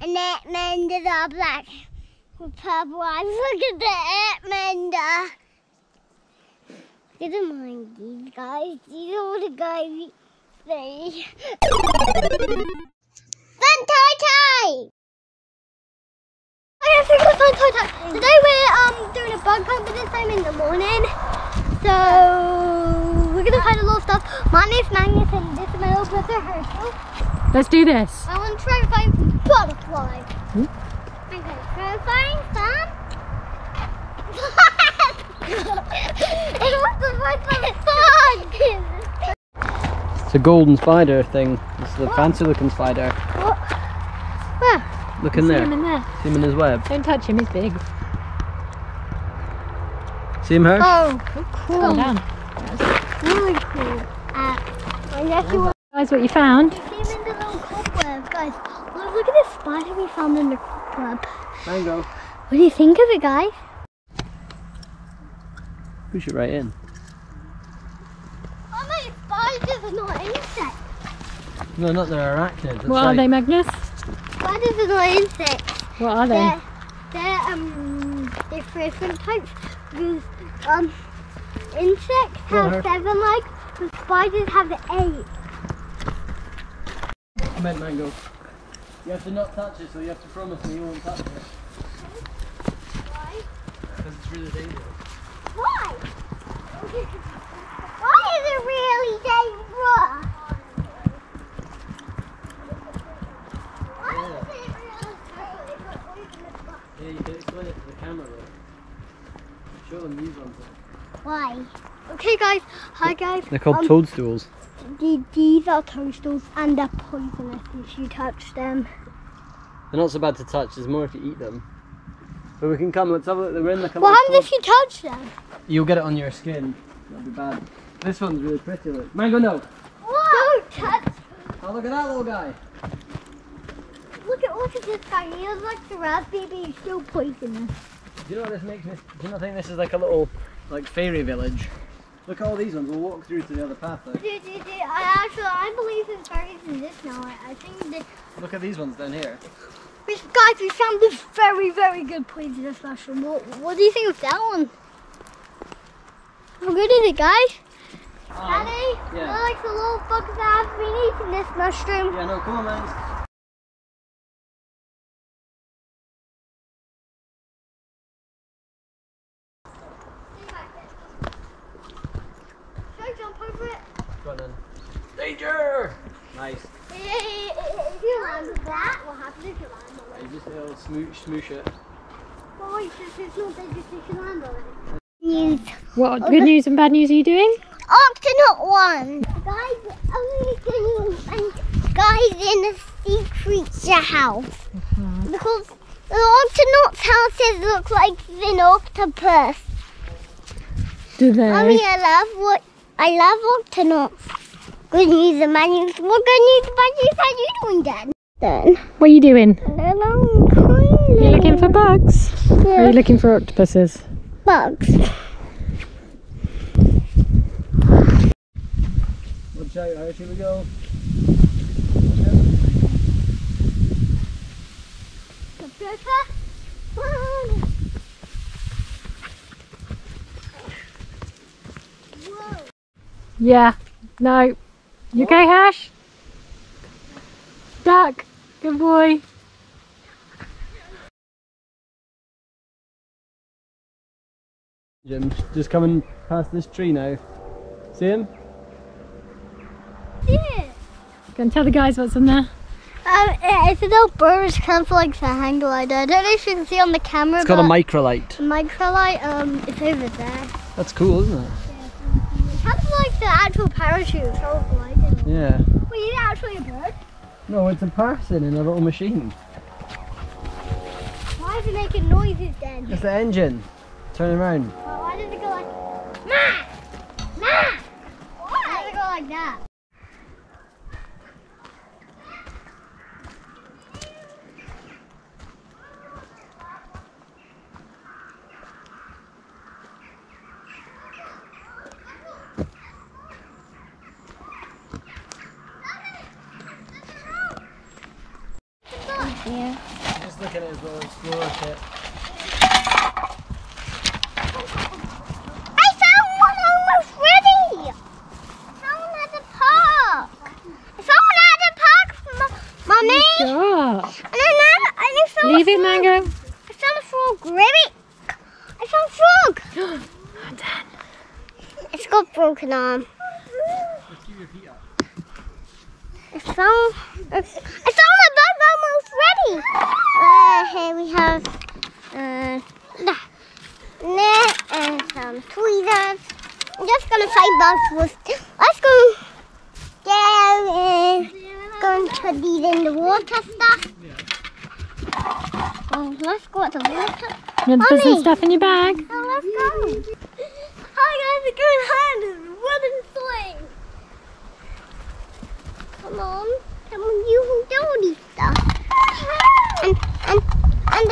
and the menders are black with purple eyes. Look at the air mender. Didn't mind these guys. These are the guys say. Fun tie tie! I think it's fun tie tie. Today we're um doing a bug hunt, but this time in the morning. So we're gonna find a of stuff. My name's Magnus and this is my little brother Herschel. Let's do this. I want to try and find butterflies. Hmm? Okay, try and find some. it was the one. It's a golden spider thing. It's the fancy looking spider. What? Where? Look in there. him in there. See him in his web. Don't touch him, he's big. See him, Hersh? Oh, Calm down. really cool. Uh, I guess you want Guys, what you found? to see him in the little cobweb. Guys, look, look at this spider we found in the club. Mango. What do you think of it, guys? Push it right in. Oh, my spiders are not insects. No, not the arachnids. It's What are they, Magnus? Spiders are not insects. What are they? They're, they're um different types. Because um insects Go have Herc. seven legs, but spiders have eight. I meant mango. You have to not touch it, so you have to promise me you won't touch it. Why? Because it's really dangerous. Why? Why is it really dangerous? Why is it really dangerous? Yeah, you can explain it to the camera though. Show them these ones. Why? Okay, guys. Hi, guys. They're called Um, toadstools. The- These are toadstools and they're poisonous if you touch them. They're not so bad to touch, there's more if you eat them. But we can come, let's have a look. They're in like a What happens if you touch them? You'll get it on your skin. That'll be bad. This one's really pretty. Look. Mango, no. What? Don't touch. Oh, look at that little guy. Look at look at this guy. He looks like the raspberry, but he's still poisonous. Do you know what this makes me? Do you not think this is like a little, like fairy village? Look at all these ones. We'll walk through to the other path. Though. Dude, dude, dude, I actually I believe in fairies in this now. I, think that Look at these ones down here. guys we found this very very good poisonous mushroom. What, what do you think of that one? How good is it, guys? Ah, Daddy, yeah. I like the little bugs that have been eating this mushroom. Yeah, no, come on, man. Over it? Go then. Danger! Nice. If you land on that, what happens if you land on it? You just little smoosh, smoosh it. Oh, wait, it's, it's not dangerous if you land on it. News. What good news and bad news are you doing? Octonaut one. Guys, only thing guys in a sea creature house. Because the octonaut's houses look like an octopus. Do they? Mommy, I love what I love octonauts. Good news and bad news. What good news and bad news are you doing then? Then. What are you doing? Hello, Are you looking for bugs? Or are you looking for octopuses? bugs. Watch out, how should we go? Whoa. Yeah. No. You okay, Hash? Duck. Good boy. Jim, just coming past this tree now. See him? Yeah. Go and tell the guys what's in there. Um, it's a little bird kind of like the hang glider. I don't know if you can see on the camera. It's called a but microlight. the microlight. Um, it's over there. That's cool, isn't it? It's kind of like the actual parachute. Yeah. Wait, is it actually a bird? No, it's a person in a little machine. Why is it making noises then? It's the engine. Turn around. Well, why does it go like, ma, ma? Why does it go like that? Yeah. Just look at it as well, explore it. I found one almost ready. I found one at the park. I found one at the park, M- mommy. And then I, found Leave a it. Mango. I found a frog. Ribbit. I found frog. It's got broken arm. Just keep your feet up. I found, I found a bug almost ready. Uh, here we have uh, the net and some tweezers. I'm just gonna find bugs with. Let's go. Go going to these in the water stuff. Oh, let's go to the water. You put some stuff in your bag? Oh, let's go. Hi guys, we're going this wooden swing. Come on, come on, you can do these stuff. And and and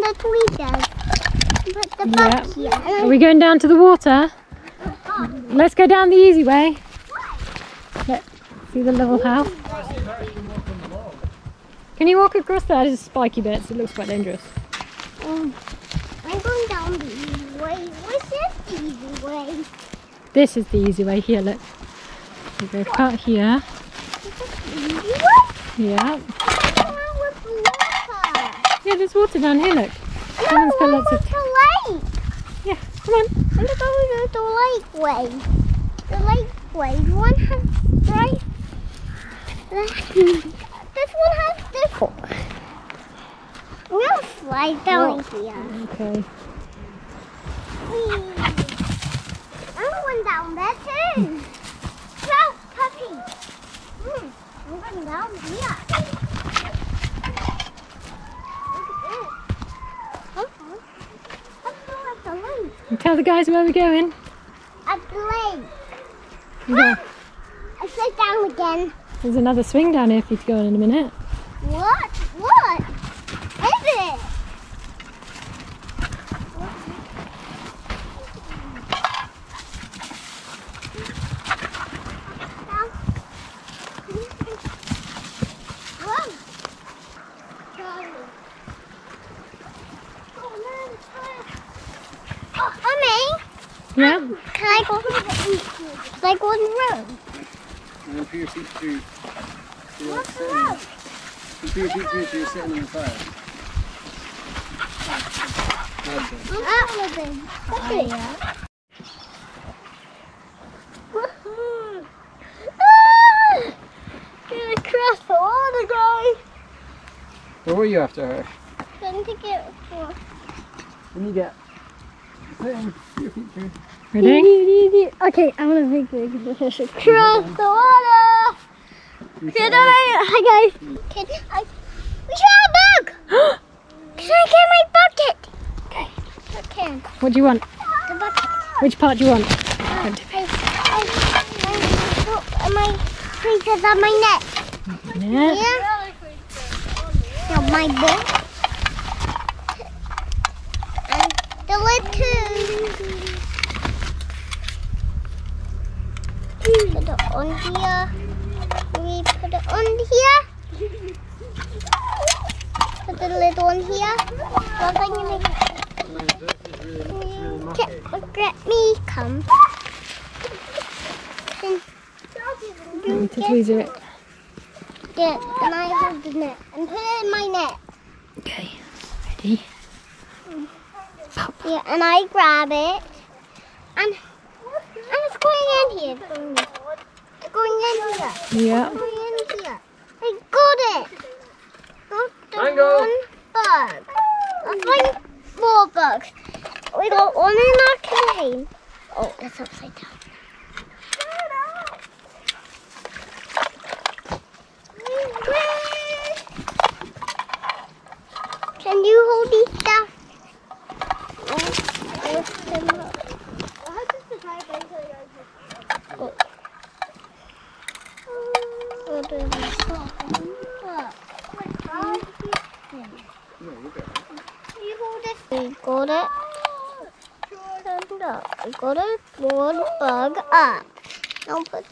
the and the tweezers. Put the bug here. Are we going down to the water? Let's go down the easy way. Let's see the little house. Can you walk across that? It's spiky bits. It looks quite dangerous. um, I'm going down the easy way. What's this the easy way? This is the easy way. Here, look. We go cut here. Yeah. What's wrong with the water? Yeah, there's water down here, look. No, Someone's got lots of- with the lake. Yeah, come on. I'm going to the lake way. The lake way. One has right. This one has this one. We'll slide down here. Okay. Whee. I'm going down there too. Go, puppy. Hmm, I'm going down here. Look at this. Come on. Let's go at the lake. And tell the guys where we're going. The lake. Yeah. I slid down again. There's another swing down here for you to go on in a minute. What? What? Is it? Down. Whoa. Charlie. Oh, man, it's hard. Oh, Mommy, Yeah? can I go? Can I go in the road? And then put your feet through. so you're What's the sitting- road? you Put your feet through so you're sitting on the fire. That's it. Gonna cross the water, guys. Where were you after her? Going to get for. When you get sitting, put your feet through. Ready? Okay, I'm gonna make big Cross the water. Can I? Hi guys. Can I? We saw a bug. Can I get my bucket? Okay. Can. What do you want? The bucket. Which part do you want? I, I, my creases on my neck. Yeah. Yeah. My book. And the lid too. Put it on here. We put it on here. Put the lid on here. What I gonna get? Look at me come. You you need to get tweezer it. Get and I hold the net and put it in my net. Okay. Ready? Pop. Yeah, and I grab it and and it's going in here. It's going in here. Yeah. In here. I got it. Not the Mango. one bug. Let's find more bugs. We got one in our cave. Oh, that's upside down. Can you hold these stuff? Oh, lift them up. Oh. Oh, do this. You hold this. We got it. Up. Got it. One bug up. Now put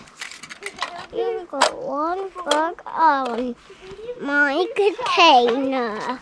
You've got one bug on my container.